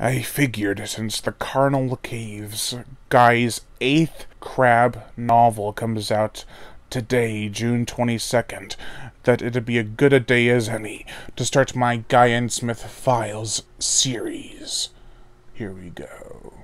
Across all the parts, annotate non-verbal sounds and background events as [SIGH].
I figured since the Carnal Caves guy's eighth crab novel comes out today, June 22nd, that it'd be a good a day as any to start my Guy N. Smith Files series. Here we go.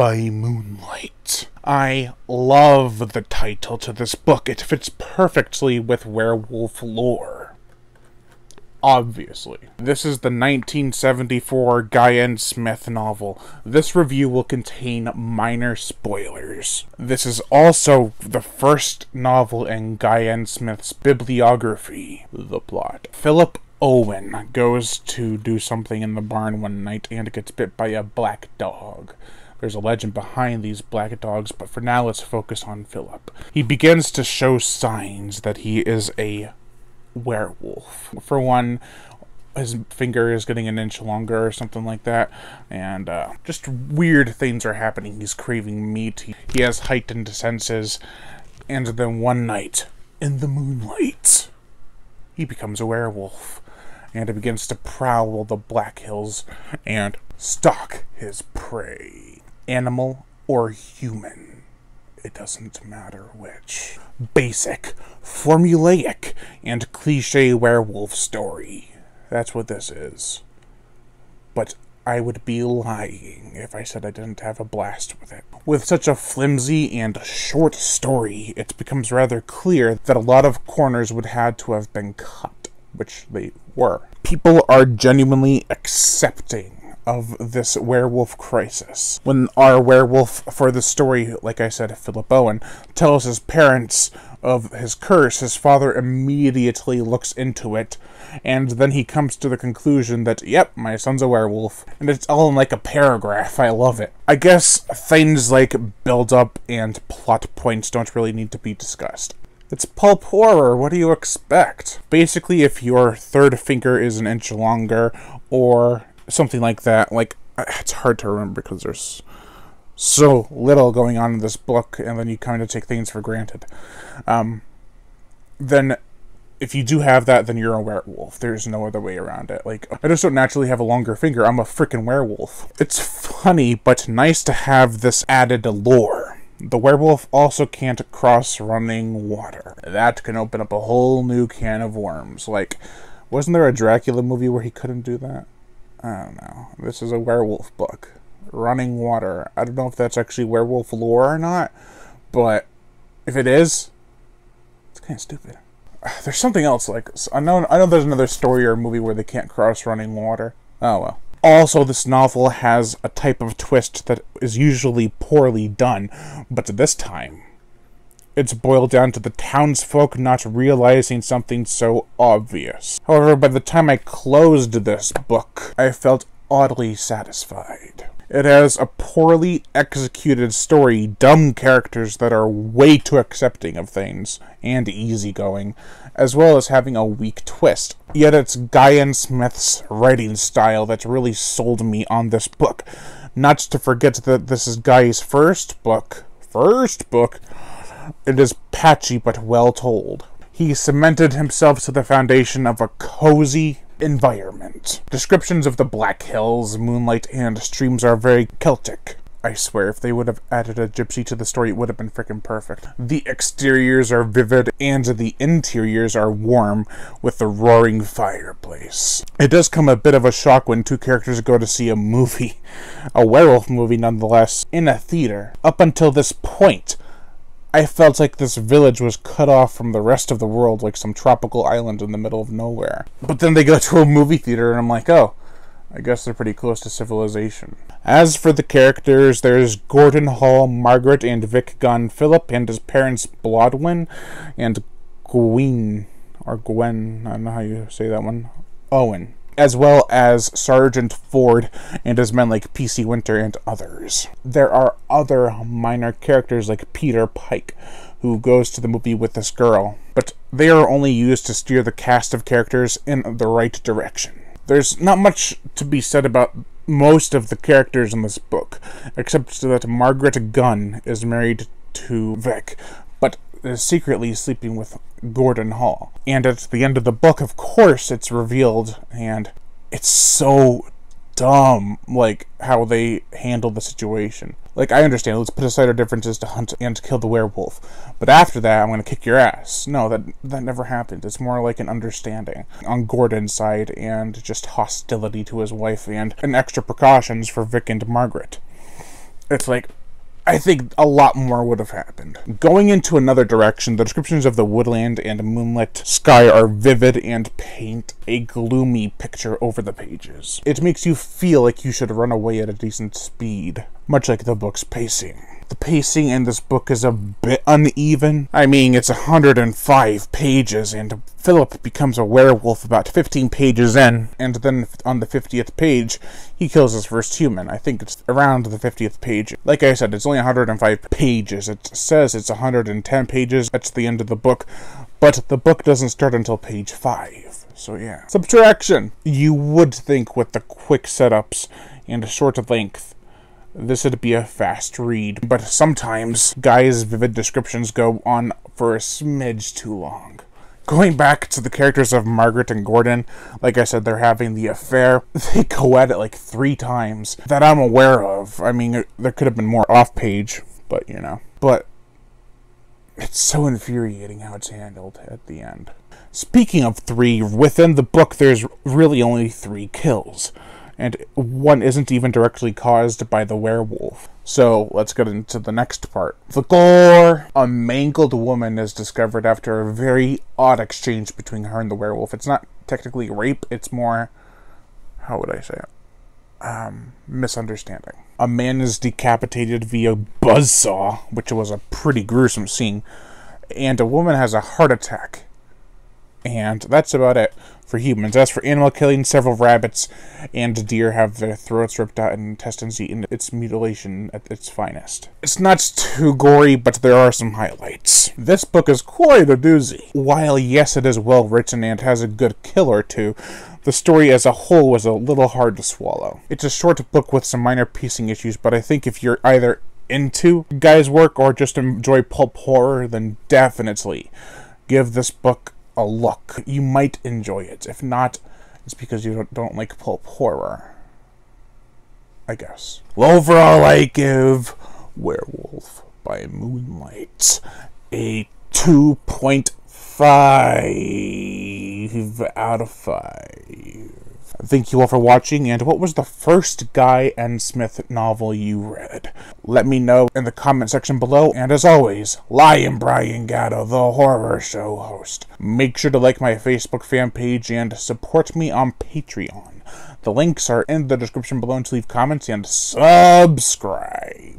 By Moonlight. I love the title to this book. It fits perfectly with werewolf lore. Obviously. This is the 1974 Guy N. Smith novel. This review will contain minor spoilers. This is also the first novel in Guy N. Smith's bibliography. The plot. Philip Owen goes to do something in the barn one night and gets bit by a black dog. There's a legend behind these black dogs, but for now let's focus on Philip. He begins to show signs that he is a werewolf. For one, his finger is getting an inch longer or something like that, and uh, just weird things are happening. He's craving meat, he, he has heightened senses, and then one night, in the moonlight, he becomes a werewolf and it begins to prowl the Black Hills and stalk his prey. Animal or human, it doesn't matter which. Basic, formulaic, and cliche werewolf story. That's what this is. But I would be lying if I said I didn't have a blast with it. With such a flimsy and short story, it becomes rather clear that a lot of corners would had to have been cut, which they were. People are genuinely accepting of this werewolf crisis. When our werewolf for the story, like I said, Philip Owen, tells his parents of his curse, his father immediately looks into it, and then he comes to the conclusion that, yep, my son's a werewolf. And it's all in like a paragraph. I love it. I guess things like build up and plot points don't really need to be discussed. It's pulp horror, what do you expect? Basically, if your third finger is an inch longer, or something like that, like, it's hard to remember because there's so little going on in this book, and then you kind of take things for granted. Um, then, if you do have that, then you're a werewolf. There's no other way around it. Like, I just don't naturally have a longer finger. I'm a freaking werewolf. It's funny, but nice to have this added lore the werewolf also can't cross running water. That can open up a whole new can of worms. Like, wasn't there a Dracula movie where he couldn't do that? I don't know. This is a werewolf book. Running water. I don't know if that's actually werewolf lore or not, but if it is, it's kind of stupid. [SIGHS] There's something else like I know. I know there's another story or movie where they can't cross running water. Oh well. Also, this novel has a type of twist that is usually poorly done, but this time, it's boiled down to the townsfolk not realizing something so obvious. However, by the time I closed this book, I felt oddly satisfied. It has a poorly executed story, dumb characters that are way too accepting of things, and easygoing, as well as having a weak twist. Yet it's Guy N. Smith's writing style that really sold me on this book. Not to forget that this is Guy's first book. First book! It is patchy but well told. He cemented himself to the foundation of a cozy, environment. Descriptions of the Black Hills, moonlight, and streams are very Celtic. I swear, if they would have added a gypsy to the story, it would have been freaking perfect. The exteriors are vivid, and the interiors are warm, with the roaring fireplace. It does come a bit of a shock when two characters go to see a movie, [LAUGHS] a werewolf movie nonetheless, in a theater. Up until this point, I felt like this village was cut off from the rest of the world like some tropical island in the middle of nowhere. But then they go to a movie theater and I'm like, oh, I guess they're pretty close to civilization. As for the characters, there's Gordon Hall, Margaret and Vic Gunn, Philip and his parents Blodwin, and Gwyn, or Gwen, I don't know how you say that one, Owen. As well as Sergeant Ford and his men like PC Winter and others. There are other minor characters like Peter Pike, who goes to the movie with this girl, but they are only used to steer the cast of characters in the right direction. There's not much to be said about most of the characters in this book, except that Margaret Gunn is married to Vic, is secretly sleeping with Gordon Hall. And at the end of the book, of course, it's revealed, and it's so dumb, like how they handle the situation. Like I understand, let's put aside our differences to hunt and to kill the werewolf, but after that, I'm gonna kick your ass. No, that that never happened. It's more like an understanding on Gordon's side and just hostility to his wife and an extra precautions for Vic and Margaret. It's like I think a lot more would have happened. Going into another direction, the descriptions of the woodland and moonlit sky are vivid and paint a gloomy picture over the pages. It makes you feel like you should run away at a decent speed, much like the book's pacing. The pacing in this book is a bit uneven. I mean, it's 105 pages, and Philip becomes a werewolf about 15 pages in, and then on the 50th page, he kills his first human. I think it's around the 50th page. Like I said, it's only 105 pages. It says it's 110 pages at the end of the book, but the book doesn't start until page 5. So yeah. Subtraction! You would think with the quick setups and short length this would be a fast read, but sometimes Guy's vivid descriptions go on for a smidge too long. Going back to the characters of Margaret and Gordon, like I said, they're having the affair. [LAUGHS] They at it like three times that I'm aware of. I mean, there could have been more off page, but you know. But it's so infuriating how it's handled at the end. Speaking of three, within the book, there's really only three kills and one isn't even directly caused by the werewolf. So let's get into the next part. The gore! A mangled woman is discovered after a very odd exchange between her and the werewolf. It's not technically rape, it's more. How would I say it? Um, misunderstanding. A man is decapitated via buzzsaw, which was a pretty gruesome scene, and a woman has a heart attack. And that's about it for humans. As for animal killing, several rabbits and deer have their throats ripped out and intestines eaten. It's mutilation at its finest. It's not too gory, but there are some highlights. This book is quite a doozy. While yes, it is well written and has a good kill or two, the story as a whole was a little hard to swallow. It's a short book with some minor piecing issues, but I think if you're either into Guy's work or just enjoy pulp horror, then definitely give this book a look. You might enjoy it. If not, it's because you don't, don't like pulp horror. I guess. Well, overall, I give Werewolf by Moonlight a 2.5 out of 5. Thank you all for watching, and what was the first Guy N. Smith novel you read? Let me know in the comment section below, and as always, Lion Brian Gatto, the horror show host. Make sure to like my Facebook fan page and support me on Patreon. The links are in the description below and to leave comments and subscribe.